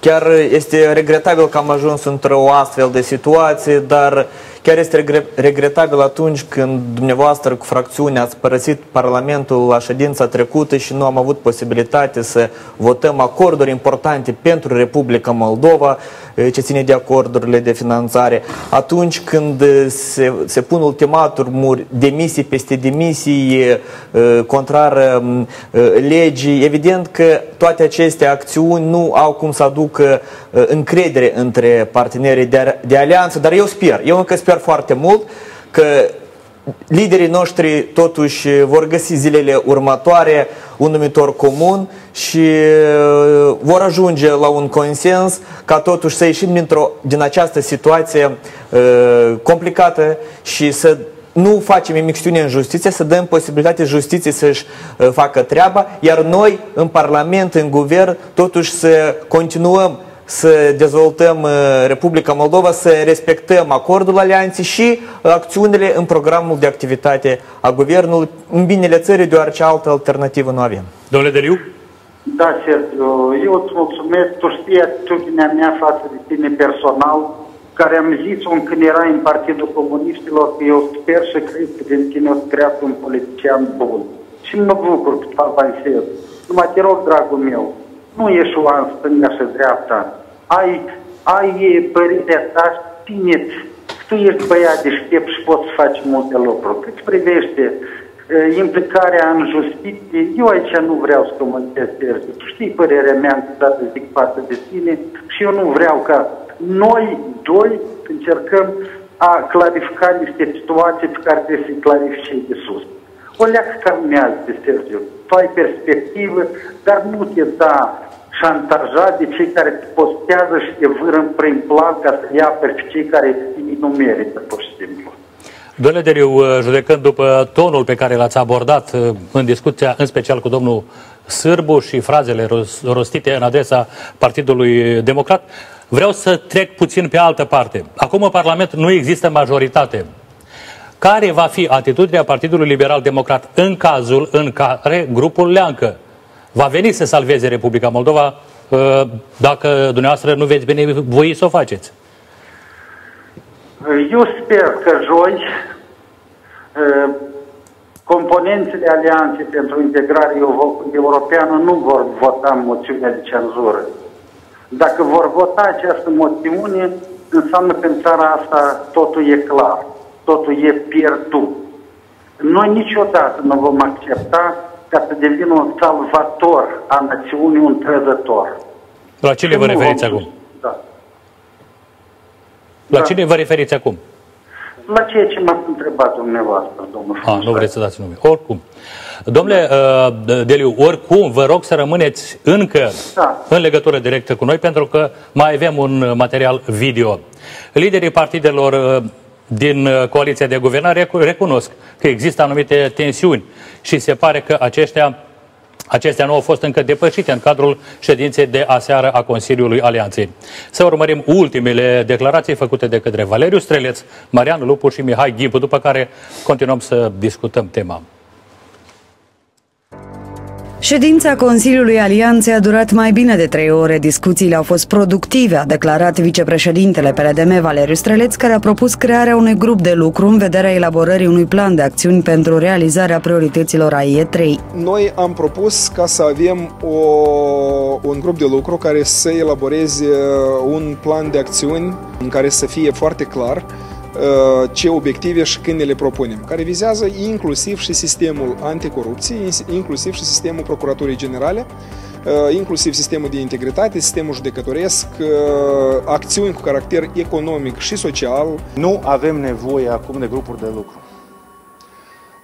chiar este regretabil că am ajuns într-o astfel de situație, dar chiar chiar este regretabil atunci când dumneavoastră cu fracțiunea ați părăsit Parlamentul la ședința trecută și nu am avut posibilitate să votăm acorduri importante pentru Republica Moldova, ce ține de acordurile de finanțare. Atunci când se, se pun ultimaturi, demisii peste demisii, contrar legii, evident că toate aceste acțiuni nu au cum să aducă încredere între partenerii de, de alianță, dar eu sper, eu încă sper foarte mult că liderii noștri totuși vor găsi zilele următoare un numitor comun și uh, vor ajunge la un consens ca totuși să ieșim dintr-o, din această situație uh, complicată și să nu facem imixtiune în justiție, să dăm posibilitatea justiției să-și uh, facă treaba, iar noi în Parlament, în Guvern, totuși să continuăm să dezvoltăm uh, Republica Moldova, să respectăm acordul alianței și uh, acțiunile în programul de activitate a guvernului în binele țării, deoarece altă alternativă nu avem. Domnule Deliu? Da, Sergiu, eu îți mulțumesc, tu știi atitudinea mea față de tine personal, care am zis-o când era în Partidul Comuniștilor, că eu sper și cred că din tine o să crească un politician bun. Și mă bucur că avansez. Numai te rog, dragul meu, nu eșua în stânga și dreapta. Ai, ai părerea ta, țineți. Tu ești băiat deștept și poți să faci multe lucruri. Cât privește implicarea în justiție, eu aici nu vreau să comentez, Sergiu. Tu știi părerea mea, dată zic față de tine și eu nu vreau ca noi doi încercăm a clarifica niște situații pe care trebuie să-i clarifice de sus. O leacă calmează, Sergiu. Tu ai perspectivă, dar nu te da șantajat de cei care te postează și te vâră prin plan ca să ia pe cei care nu merită, pur și simplu. Domnule Deriu, uh, judecând după tonul pe care l-ați abordat uh, în discuția, în special cu domnul Sârbu și frazele rostite în adresa Partidului Democrat, vreau să trec puțin pe altă parte. Acum în Parlament nu există majoritate. Care va fi atitudinea Partidului Liberal Democrat în cazul în care grupul Leancă va veni să salveze Republica Moldova uh, dacă dumneavoastră nu veți veni voi să o faceți? Eu sper că joi uh, componențele Alianței pentru integrare europeană nu vor vota moțiunea de cenzură. Dacă vor vota această moțiune, înseamnă că în țara asta totul e clar, totul e pierdut. Noi niciodată nu vom accepta ca să devină un salvator a națiunii, un trădător. La cine vă referiți acum? Da. La da. cine vă referiți acum? La ceea ce m-ați întrebat dumneavoastră, domnul A, nu vreți să dați nume. Oricum. Domnule uh, Deliu, oricum vă rog să rămâneți încă da. în legătură directă cu noi, pentru că mai avem un material video. Liderii partidelor uh, din uh, coaliția de guvernare recunosc că există anumite tensiuni și se pare că aceștia Acestea nu au fost încă depășite în cadrul ședinței de aseară a Consiliului Alianței. Să urmărim ultimele declarații făcute de către Valeriu Streleț, Marian Lupu și Mihai Ghibu, după care continuăm să discutăm tema. Ședința Consiliului Alianței a durat mai bine de trei ore. Discuțiile au fost productive, a declarat vicepreședintele PLDM Valeriu Streleț, care a propus crearea unui grup de lucru în vederea elaborării unui plan de acțiuni pentru realizarea priorităților AIE 3. Noi am propus ca să avem o, un grup de lucru care să elaboreze un plan de acțiuni în care să fie foarte clar Uh, ce obiective și când ne le propunem, care vizează inclusiv și sistemul anticorupție, inclusiv și sistemul Procuraturii Generale, uh, inclusiv sistemul de integritate, sistemul judecătoresc, uh, acțiuni cu caracter economic și social. Nu avem nevoie acum de grupuri de lucru.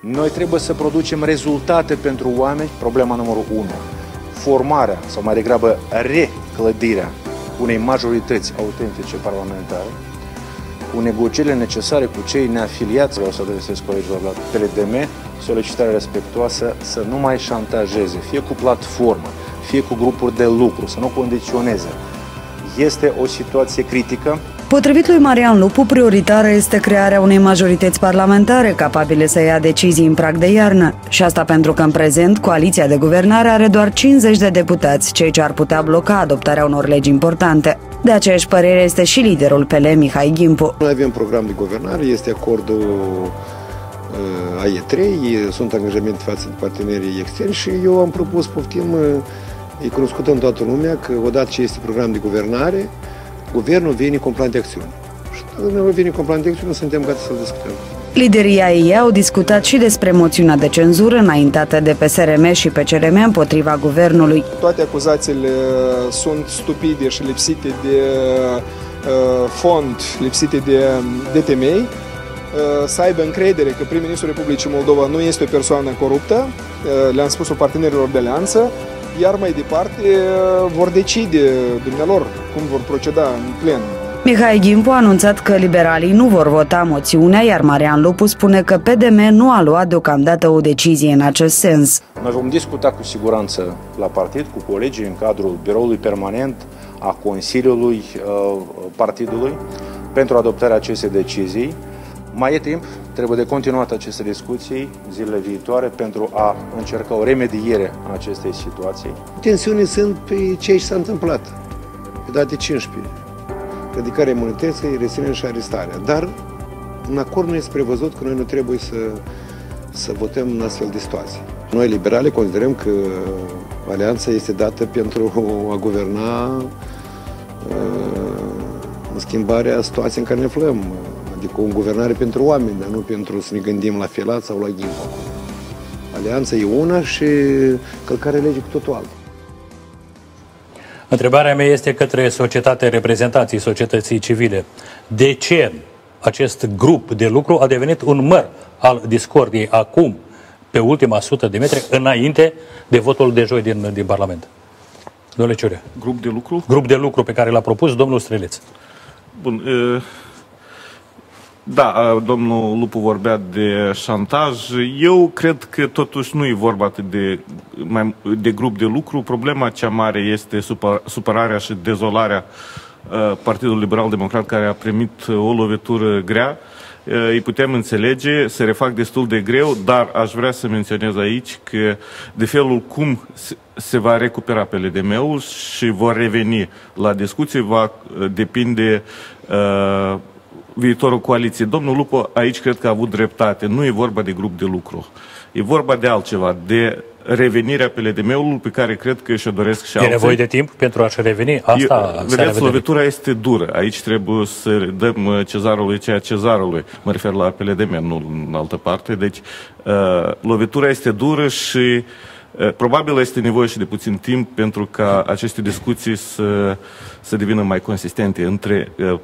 Noi trebuie să producem rezultate pentru oameni, problema numărul 1. Formarea, sau mai degrabă reclădirea unei majorități autentice parlamentare, cu negocierile necesare cu cei neafiliați, vreau să adresez colegilor la PLDM, solicitare respectuoasă să nu mai șantajeze, fie cu platformă, fie cu grupuri de lucru, să nu condiționeze. Este o situație critică. Potrivit lui Marian Lupu, prioritară este crearea unei majorități parlamentare capabile să ia decizii în prag de iarnă. Și asta pentru că în prezent coaliția de guvernare are doar 50 de deputați, cei ce ar putea bloca adoptarea unor legi importante. De aceeași părere este și liderul PL, Mihai Gimpu. Noi avem program de guvernare, este acordul uh, AE3, sunt angajamente față de partenerii externi și eu am propus, poftim, uh, e cunoscut în toată lumea că odată ce este program de guvernare, guvernul vine cu un plan de acțiune. Și dacă vine cu un plan de acțiune, suntem gata să-l discutăm. Liderii AIE au discutat și despre moțiunea de cenzură înaintată de PSRM și PCRM împotriva guvernului. Toate acuzațiile sunt stupide și lipsite de uh, fond, lipsite de, de temei. Uh, să aibă încredere că prim-ministrul Republicii Moldova nu este o persoană coruptă, uh, le-am spus-o partenerilor de alianță, iar mai departe vor decide dumnealor cum vor proceda în plen. Mihai Gimpu a anunțat că liberalii nu vor vota moțiunea, iar Marian Lupu spune că PDM nu a luat deocamdată o decizie în acest sens. Noi vom discuta cu siguranță la partid cu colegii în cadrul biroului permanent a Consiliului uh, Partidului pentru adoptarea acestei decizii. Mai e timp, trebuie de continuat aceste discuții zilele viitoare pentru a încerca o remediere a acestei situații. Tensiunile sunt pe ce s-a întâmplat pe date 15 ridicarea imunității, reținerea și arestarea. Dar în acord nu este prevăzut că noi nu trebuie să, să votăm în astfel de situații. Noi, liberale, considerăm că alianța este dată pentru a guverna în schimbarea situației în care ne aflăm. Adică o guvernare pentru oameni, dar nu pentru să ne gândim la filat sau la ghimpa. Alianța e una și călcarea legii cu totul altă. Întrebarea mea este către societate, reprezentanții societății civile. De ce acest grup de lucru a devenit un măr al discordiei acum, pe ultima sută de metri, înainte de votul de joi din, din Parlament? Domnule Ciurea. Grup de lucru? Grup de lucru pe care l-a propus domnul Streleț. Bun. E da, domnul Lupu vorbea de șantaj. Eu cred că totuși nu e vorba atât de, mai, de grup de lucru. Problema cea mare este supăr, supărarea și dezolarea Partidul Liberal Democrat care a primit o lovitură grea. Îi putem înțelege, se refac destul de greu, dar aș vrea să menționez aici că de felul cum se va recupera pe LDM-ul și vor reveni la discuție va depinde uh, viitorul coaliției. Domnul Lupo aici cred că a avut dreptate. Nu e vorba de grup de lucru. E vorba de altceva, de revenirea pe LDM-ul pe care cred că și-o doresc și alții. E nevoie de timp pentru a-și reveni? Asta e, vedeți, lovitura este dură. Aici trebuie să dăm uh, cezarului ceea cezarului. Mă refer la PLDM, nu în altă parte. Deci, uh, lovitura este dură și uh, probabil este nevoie și de puțin timp pentru ca aceste discuții să, să devină mai consistente între uh, Uh,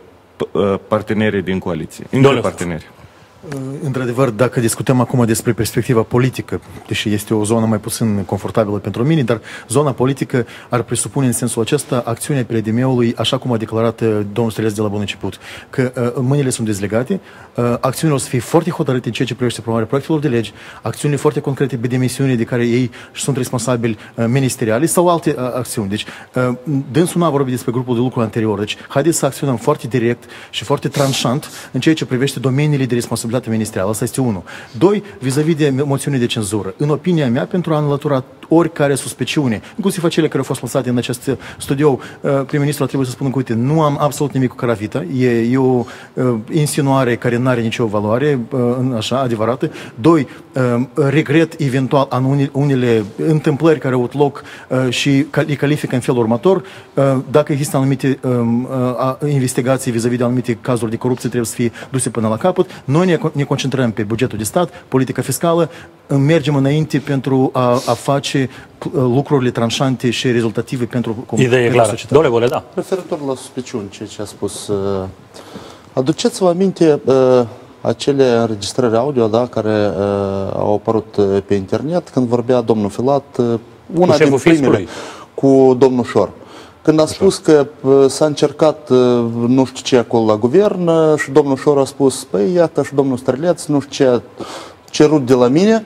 partenerii din coaliție, între parteneri. Uh, într-adevăr, dacă discutăm acum despre perspectiva politică, deși este o zonă mai puțin confortabilă pentru mine, dar zona politică ar presupune în sensul acesta acțiunea epidemiului, așa cum a declarat uh, domnul Stăleț de la bun început, că uh, mâinile sunt dezlegate, uh, acțiunile o să fie foarte hotărâte în ceea ce privește promovarea proiectelor de legi, acțiunile foarte concrete pe demisiune de care ei sunt responsabili uh, ministeriali sau alte uh, acțiuni. Deci, uh, dânsul nu a vorbit despre grupul de lucru anterior, deci haideți să acționăm foarte direct și foarte tranșant în ceea ce privește domeniile de responsabilitate responsabilitate ministerială. Asta este unul. Doi, vis-a-vis de moțiune de cenzură. În opinia mea, pentru a înlătura oricare suspiciune, inclusiv acele care au fost lăsate în acest studio, uh, prim-ministrul trebuie să spună că, uite, nu am absolut nimic cu Caravita, e, e o uh, insinuare care nu are nicio valoare, uh, așa, adevărată. Doi, regret eventual în unele întâmplări care au avut loc și îi califică în felul următor. Dacă există anumite um, investigații vis-a-vis de anumite cazuri de corupție, trebuie să fie duse până la capăt. Noi ne, ne concentrăm pe bugetul de stat, politica fiscală, mergem înainte pentru a, a face uh, lucrurile tranșante și rezultative pentru Idee clară. Societate. Dole, vole, da. Referitor la suspiciuni, ceea ce a spus, uh, aduceți-vă aminte uh, acele înregistrări audio da, care uh, au apărut pe internet când vorbea domnul Filat, uh, una din primele, cu domnul Șor. Când a spus că s-a încercat nu știu ce acolo la guvern și domnul Șor a spus, păi iată și domnul Străleț, nu știu ce a cerut de la mine,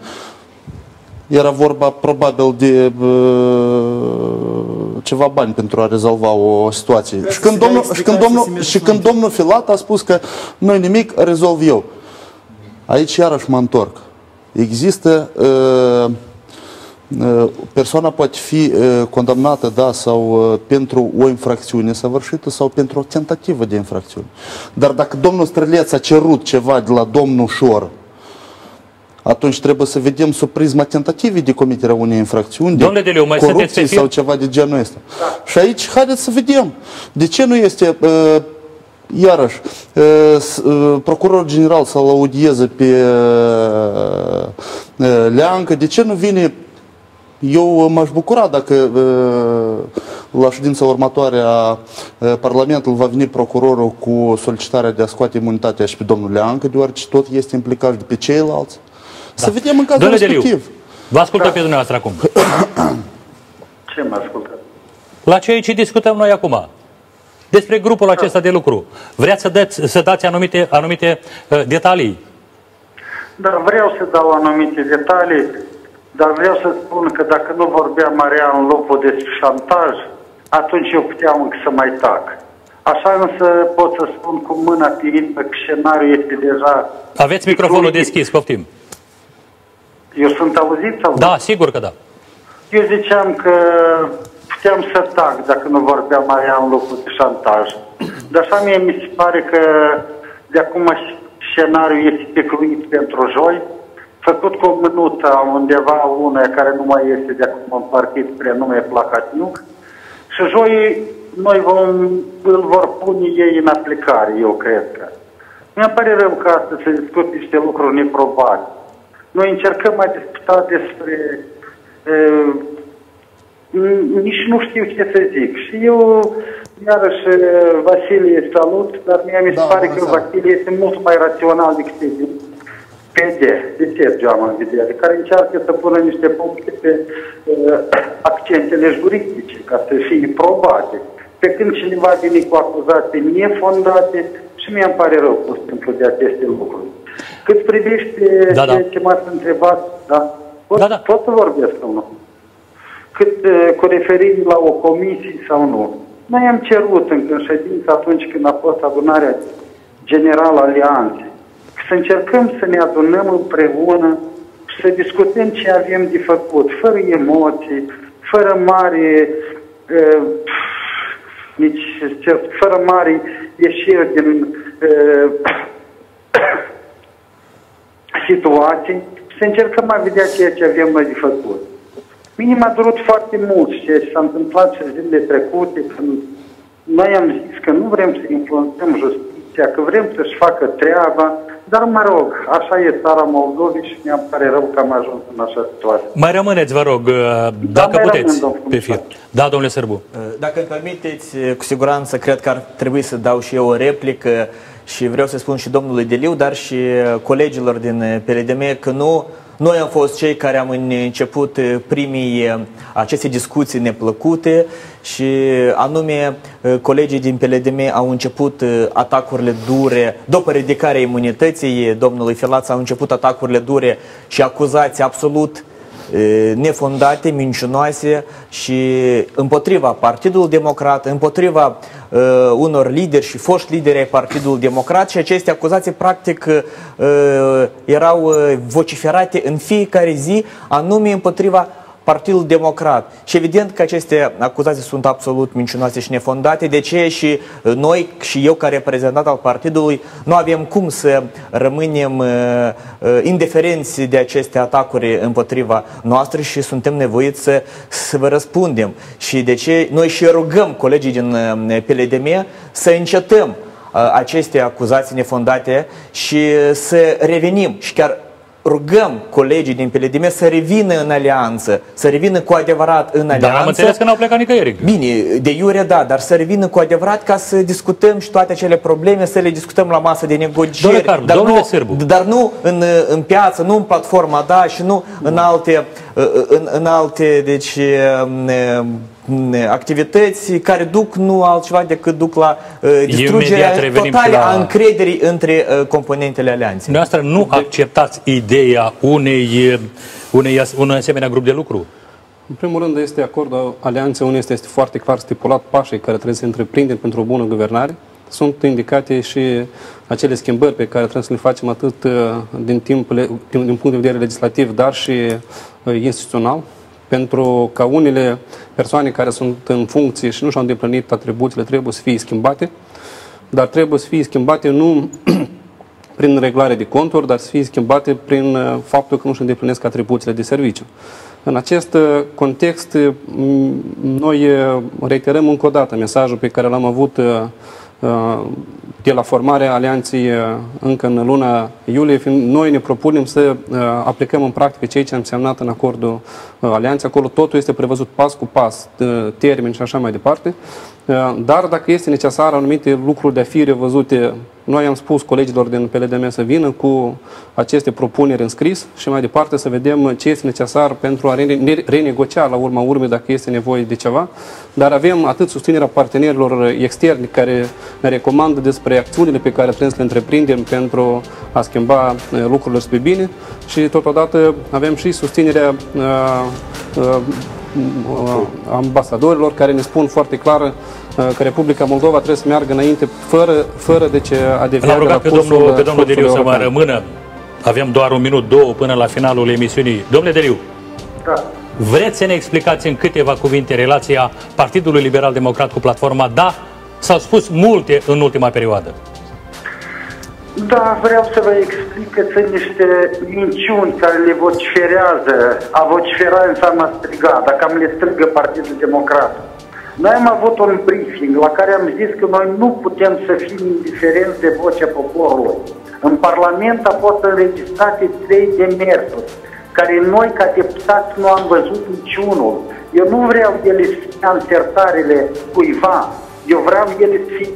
era vorba probabil de uh, ceva bani pentru a rezolva o situație. Și când, domnul, și, când domnul, și când domnul Filat a spus că noi nimic, rezolv eu. Aici iarăși mă întorc. Există uh, persoana poate fi condamnată, da, sau pentru o infracțiune săvârșită sau pentru o tentativă de infracțiune. Dar dacă domnul Străleț a cerut ceva de la domnul Șor, atunci trebuie să vedem sub prisma tentativei de comiterea unei infracțiuni, Domnule de Leu, mai corupție sau ceva de genul ăsta. Da. Și aici, haideți să vedem. De ce nu este, uh, iarăși, uh, uh, procurorul general să-l audieze pe uh, Leancă, de ce nu vine eu m-aș bucura dacă la ședința următoare a Parlamentului va veni procurorul cu solicitarea de a scoate imunitatea și pe domnul Leancă, deoarece tot este implicat de pe ceilalți. Da. Să vedem în cazul Domnule respectiv. Deliu, vă ascultă da. pe dumneavoastră acum. Ce mă ascultă? La ceea ce discutăm noi acum. Despre grupul acesta de lucru. Vreați să dați, să dați anumite, anumite uh, detalii? Da, vreau să dau anumite detalii, dar vreau să spun că dacă nu vorbea Marian Lopu despre șantaj, atunci eu puteam încă să mai tac. Așa însă pot să spun cu mâna pe că scenariul este deja... Aveți microfonul deschis, poftim. Eu sunt auzit sau Da, sigur că da. Eu ziceam că puteam să tac dacă nu vorbeam mai în locul de șantaj. Dar așa mie mi se pare că de acum scenariul este pecluit pentru joi, făcut cu o minută undeva una care nu mai este de acum în partid prenume Placatniuc și joi noi vom, îl vor pune ei în aplicare, eu cred că. Mi-a pare rău că astăzi se discut niște lucruri neprobate. Noi încercăm a discuta despre uh, nici nu știu ce să zic. Și eu, iarăși, Vasilie salut, dar mie mi se da, pare că Vasilie este mult mai rațional decât PD, de Sergiu am în vedere, care încearcă să pună niște puncte pe uh, accentele juridice, ca să fie probate. Pe când cineva vine cu acuzații nefondate și mi-e pare rău, pur și simplu, de aceste lucruri. Cât privește da, da. ce m-ați întrebat, da? Pot, da, da. pot să vorbesc sau nu? Cât cu referire la o comisie sau nu. Noi am cerut încă în ședință atunci când a fost adunarea generală alianței să încercăm să ne adunăm împreună și să discutăm ce avem de făcut, fără emoții, fără mari uh, nici, fără mari ieșiri din uh, situații să încercăm a vedea ceea ce avem noi de făcut. Mine m-a durut foarte mult ceea ce s-a întâmplat și zilele trecute când noi am zis că nu vrem să influențăm justiția, că vrem să-și facă treaba, dar mă rog, așa e țara Moldovei și mi-am pare rău că am ajuns în așa situație. Mai rămâneți, vă rog, uh, dacă da, puteți, rămân, pe fir. Da, domnule Sărbu. Uh, dacă îmi permiteți, uh, cu siguranță, cred că ar trebui să dau și eu o replică și vreau să spun și domnului Deliu, dar și colegilor din PLDM că nu noi am fost cei care am început primii aceste discuții neplăcute și anume colegii din PLDM au început atacurile dure după ridicarea imunității. Domnului Filaț au început atacurile dure și acuzații absolut nefondate, mincinoase și împotriva Partidului Democrat, împotriva uh, unor lideri și foști lideri ai Partidului Democrat și aceste acuzații practic uh, erau vociferate în fiecare zi, anume împotriva Partidul Democrat. Și evident că aceste acuzații sunt absolut mincinoase și nefondate. De ce și uh, noi și eu ca reprezentant al partidului nu avem cum să rămânem uh, uh, indiferenți de aceste atacuri împotriva noastră și suntem nevoiți să, să vă răspundem. Și de ce noi și rugăm colegii din uh, PLDM să încetăm uh, aceste acuzații nefondate și să revenim și chiar rugăm colegii din PLDM să revină în alianță, să revină cu adevărat în alianță. Dar am înțeles că n-au plecat nicăieri. Bine, de iure da, dar să revină cu adevărat ca să discutăm și toate acele probleme, să le discutăm la masă de negocieri. Domnule dar, nu, Sârbu. dar nu în, în piață, nu în platforma, da, și nu în alte, în, în alte deci, activități care duc nu altceva decât duc la uh, distrugerea totală la... a încrederii între uh, componentele alianței. Noastră nu de... acceptați ideea unei, uh, unei, unui asemenea grup de lucru? În primul rând este acordul alianței unde este, este foarte clar stipulat pașii care trebuie să întreprindem pentru o bună guvernare. Sunt indicate și acele schimbări pe care trebuie să le facem atât uh, din, timp, din punct de vedere legislativ, dar și uh, instituțional pentru ca unele persoane care sunt în funcție și nu și-au îndeplinit atribuțiile trebuie să fie schimbate, dar trebuie să fie schimbate nu prin reglare de conturi, dar să fie schimbate prin uh, faptul că nu și îndeplinesc atribuțiile de serviciu. În acest uh, context, noi reiterăm încă o dată mesajul pe care l-am avut de la formarea alianței încă în luna iulie, fiind noi ne propunem să aplicăm în practică ceea ce am semnat în acordul alianței. Acolo totul este prevăzut pas cu pas, termen și așa mai departe. Dar dacă este necesar anumite lucruri de a fi revăzute noi am spus colegilor din PLDM să vină cu aceste propuneri în scris și mai departe să vedem ce este necesar pentru a renegocia la urma urmei dacă este nevoie de ceva. Dar avem atât susținerea partenerilor externi care ne recomandă despre acțiunile pe care trebuie să le întreprindem pentru a schimba uh, lucrurile spre bine și totodată avem și susținerea uh, uh, ambasadorilor care ne spun foarte clar că Republica Moldova trebuie să meargă înainte fără, fără de ce a devia L-am rugat pe domnul, pe domnul Deliu să mai rămână. Avem doar un minut, două până la finalul emisiunii. Domnule Deliu, da. vreți să ne explicați în câteva cuvinte relația Partidului Liberal Democrat cu platforma? Da, s-au spus multe în ultima perioadă. Da, vreau să vă explic că sunt niște minciuni care le vociferează. A vocifera înseamnă a striga, dacă am le strigă Partidul Democrat. Noi am avut un briefing la care am zis că noi nu putem să fim indiferenți de vocea poporului. În Parlament a fost înregistrate trei demersuri, care noi ca deputați nu am văzut niciunul. Eu nu vreau ele să fie în sertarele cuiva, eu vreau ele să fie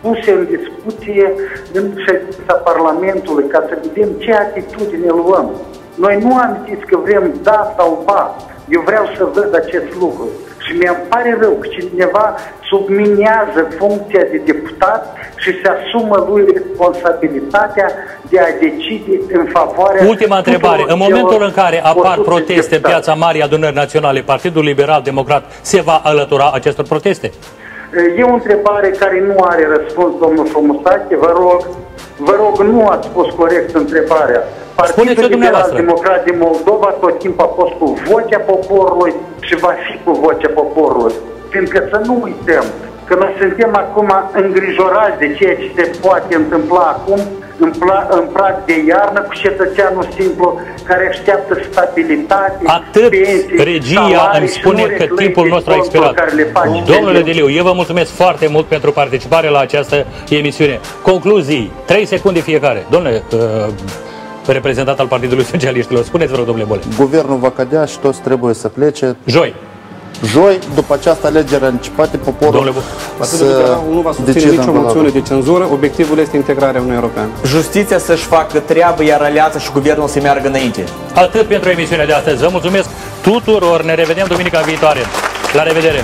puse în discuție în ședința Parlamentului ca să vedem ce atitudine luăm. Noi nu am zis că vrem da sau ba. Eu vreau să văd acest lucru. Și mi-am pare rău că cineva subminează funcția de deputat și se asumă lui responsabilitatea de a decide în favoarea... Ultima întrebare. În momentul în care apar proteste în piața Marii Adunări Naționale, Partidul Liberal Democrat se va alătura acestor proteste? E o întrebare care nu are răspuns, domnul Frumusache. Vă rog, vă rog, nu ați spus corect întrebarea. Partidul Liberal Democrat din Moldova tot timpul a fost cu vocea poporului și va fi cu vocea poporului. Fiindcă să nu uităm că noi suntem acum îngrijorați de ceea ce se poate întâmpla acum în, pla, în prag de iarnă cu cetățeanul simplu care așteaptă stabilitate, Atât pensii, regia îmi spune că timpul nostru a expirat. Domnule Deliu, eu vă mulțumesc foarte mult pentru participare la această emisiune. Concluzii, 3 secunde fiecare. Domnule, uh, reprezentant al Partidului Socialiștilor, spuneți vă rog, domnule Bole. Guvernul va cădea și toți trebuie să plece. Joi. Joi, după această alegere anticipată, poporul Domnule, să nu va susține nicio moțiune de cenzură. Obiectivul este integrarea Uniunii Europeană. Justiția să-și facă treabă, iar alianța și guvernul să meargă înainte. Atât pentru emisiunea de astăzi. Vă mulțumesc tuturor. Ne revedem duminica viitoare. La revedere!